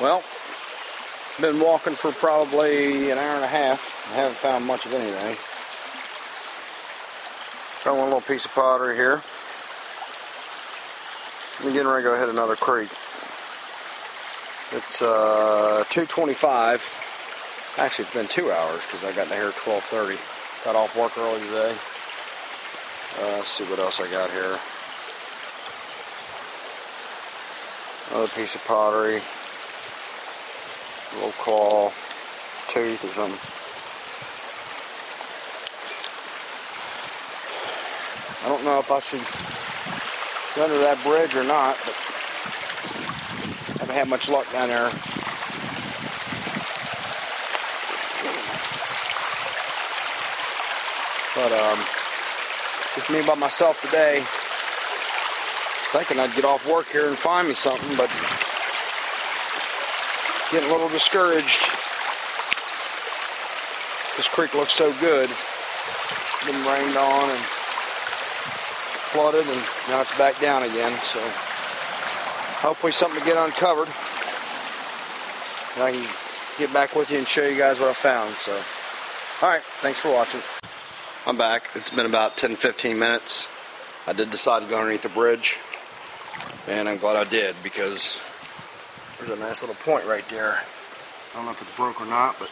Well, been walking for probably an hour and a half. I haven't found much of anything. Found one little piece of pottery here. I'm getting ready to go hit another creek. It's uh, 2:25. Actually, it's been two hours because I got in here at 12:30. Got off work early today. Uh, let's see what else I got here. Another piece of pottery. Little claw, tooth or something. I don't know if I should go under that bridge or not, but I haven't had much luck down there. But um, just me by myself today. Thinking I'd get off work here and find me something, but getting a little discouraged. This creek looks so good. It's been rained on and flooded, and now it's back down again. So hopefully something to get uncovered. And I can get back with you and show you guys what I found. So, all right, thanks for watching. I'm back. It's been about 10-15 minutes. I did decide to go underneath the bridge, and I'm glad I did because there's a nice little point right there. I don't know if it's broke or not, but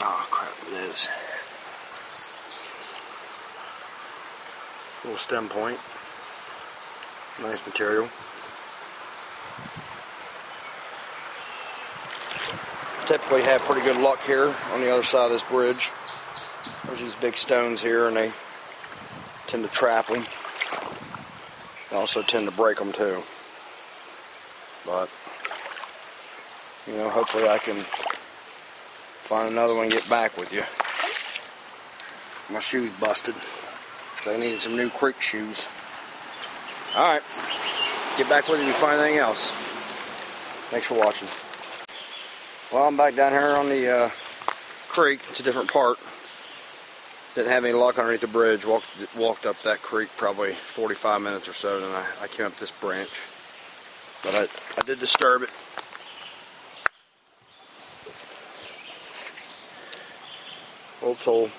oh crap, it is. Little stem point. Nice material. Typically have pretty good luck here on the other side of this bridge. There's these big stones here and they tend to trap them. They also tend to break them too. But, you know, hopefully I can find another one and get back with you. My shoes busted. So I needed some new creek shoes. Alright. Get back with you and find anything else. Thanks for watching. Well, I'm back down here on the uh, creek. It's a different part. Didn't have any luck underneath the bridge. Walked, walked up that creek probably 45 minutes or so, and I, I came up this branch. But I, I did disturb it. Old toll.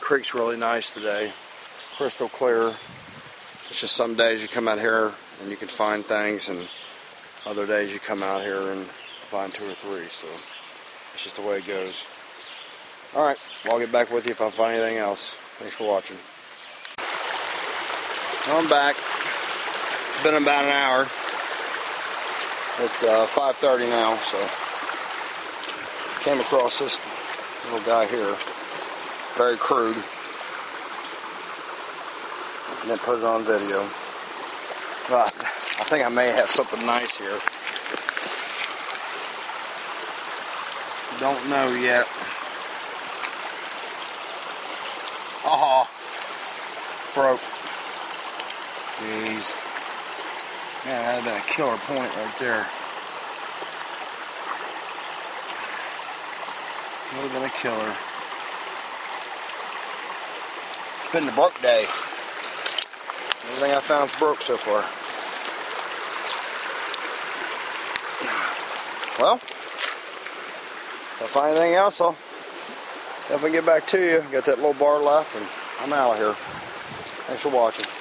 Creek's really nice today. Crystal clear. It's just some days you come out here and you can find things and other days you come out here and find two or three. So it's just the way it goes. Alright, well, I'll get back with you if I find anything else. Thanks for watching. I'm back. It's been about an hour. It's uh, 5.30 now, so came across this little guy here. Very crude. And then put it on video. But I think I may have something nice here. Don't know yet. Oh, broke. Jeez. Man, that would have been a killer point right there. Would have been a killer. It's been the broke day. Everything I found's broke so far. Well, if I find anything else, I'll definitely get back to you. Got that little bar left, and I'm out of here. Thanks for watching.